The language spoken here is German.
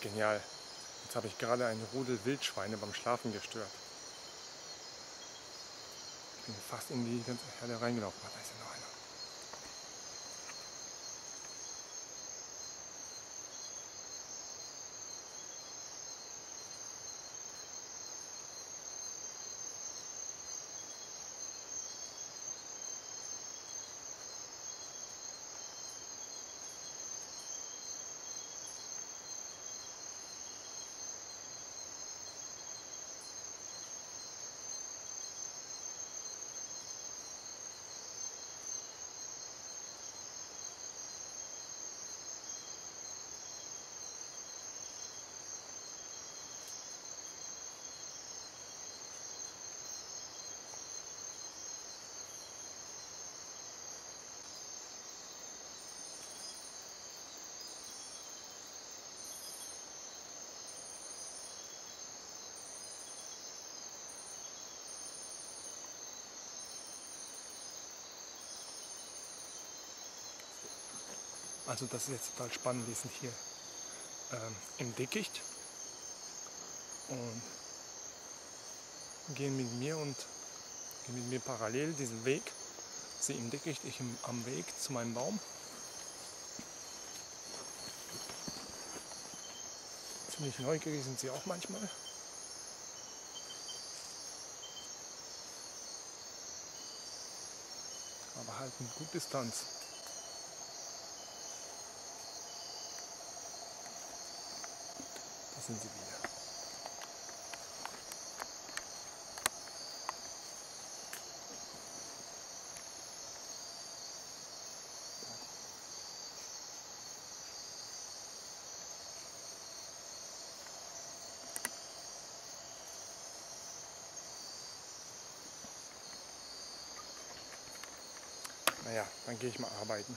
Genial. Jetzt habe ich gerade ein Rudel Wildschweine beim Schlafen gestört. Ich bin fast in die ganze Herde reingelaufen. Da ist ja noch Also das ist jetzt total spannend. Wir sind hier ähm, im Dickicht und gehen mit mir und gehen mit mir parallel diesen Weg. Sie im Dickicht, ich im, am Weg zu meinem Baum. Ziemlich neugierig sind sie auch manchmal. Aber halt mit gut Distanz. Sind sie wieder. Naja, dann gehe ich mal arbeiten.